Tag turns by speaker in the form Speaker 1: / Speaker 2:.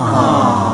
Speaker 1: Aww.